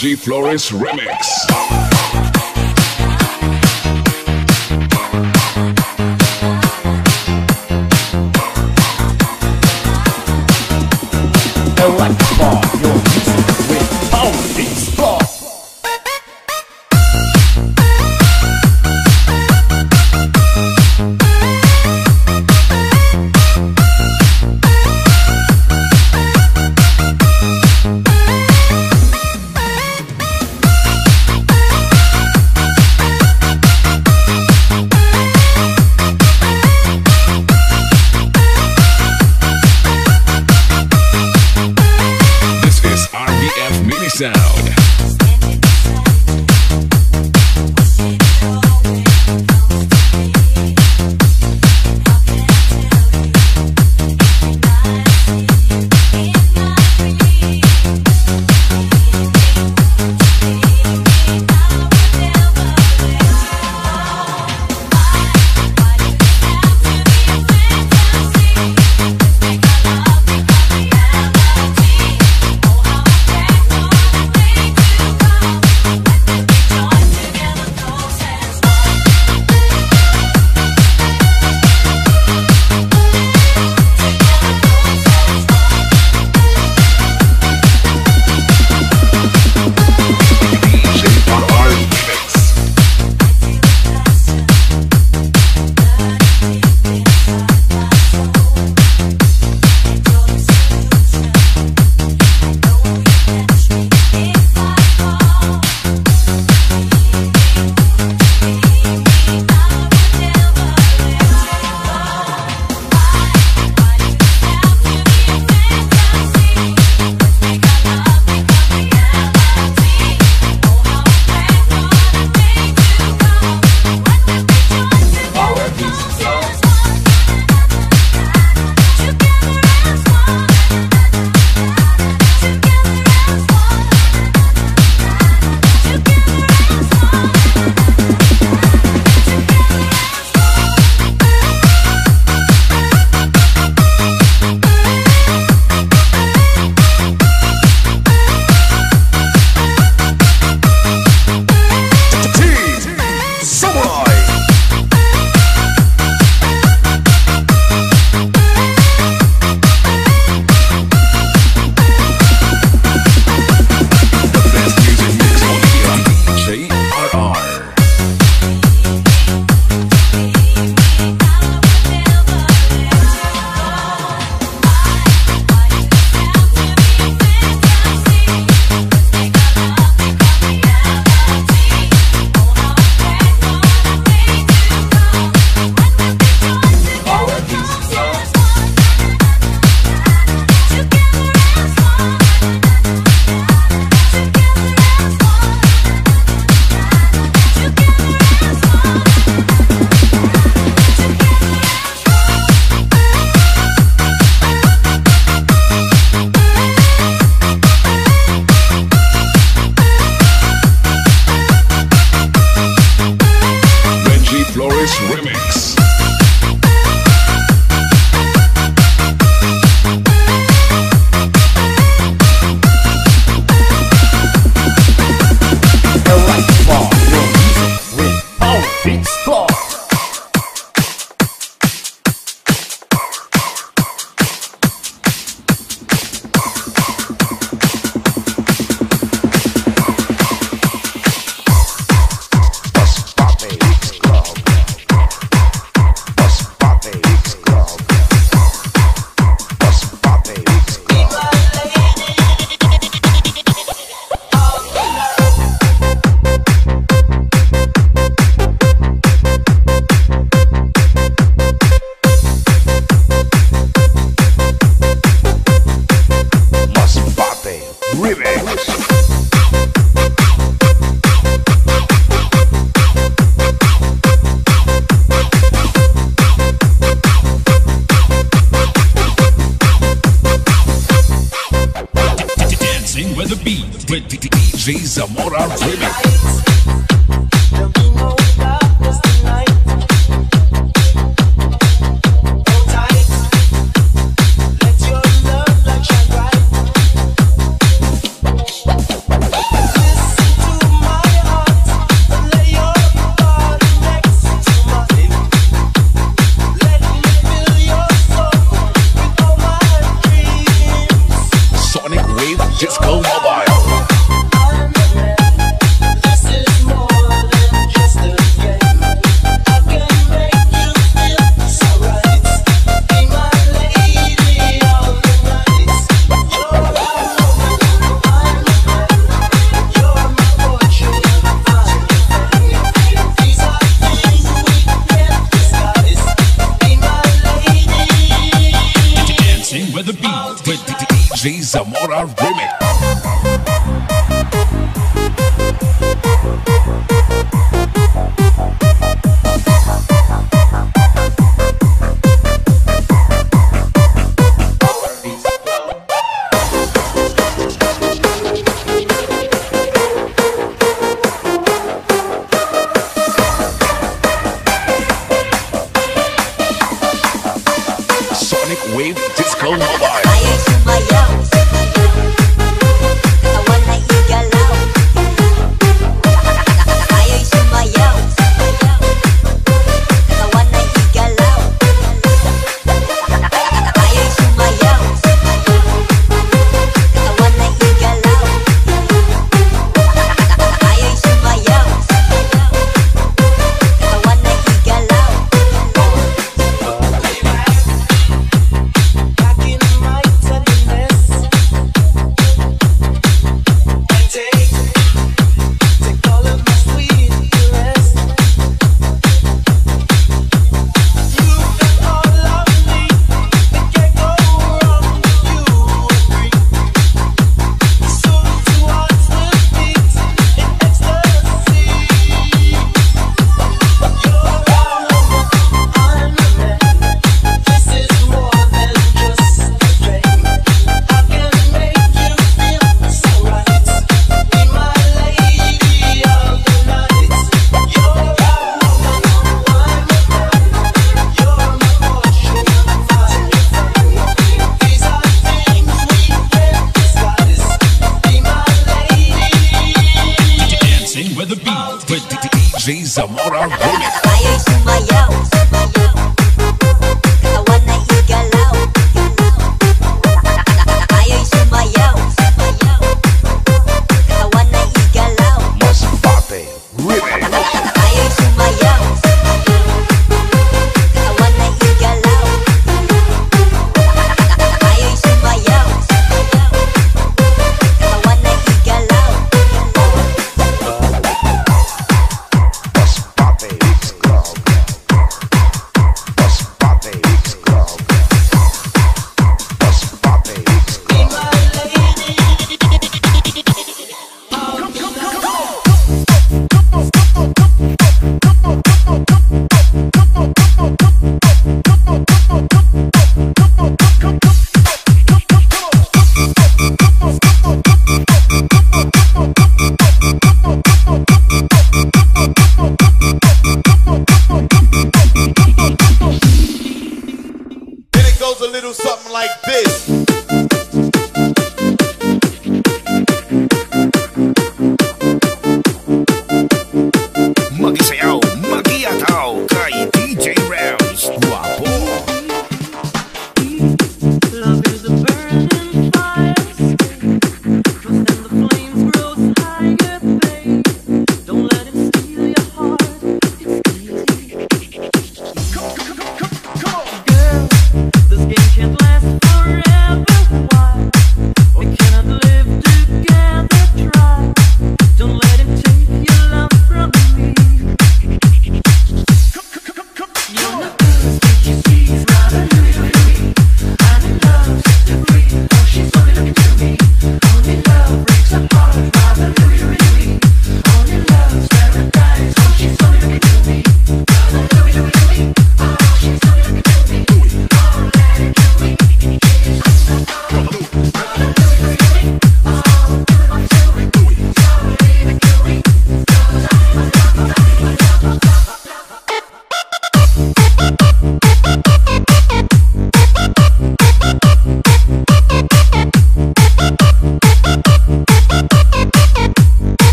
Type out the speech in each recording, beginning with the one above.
Reggie Flores Remix.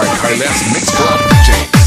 By Carles Mix Club DJs.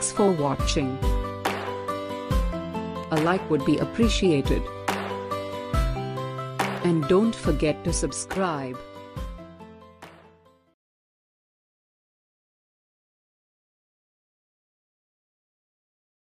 Thanks for watching. A like would be appreciated. And don't forget to subscribe.